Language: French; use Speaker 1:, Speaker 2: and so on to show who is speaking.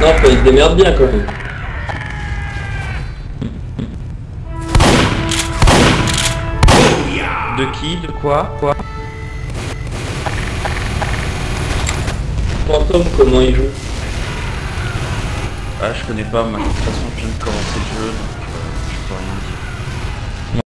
Speaker 1: Non, il se démerde bien quand même.
Speaker 2: De qui De quoi Quoi
Speaker 1: Fantôme, comment il joue?
Speaker 2: Ah, je connais pas, moi, de toute façon, je viens de commencer le jeu.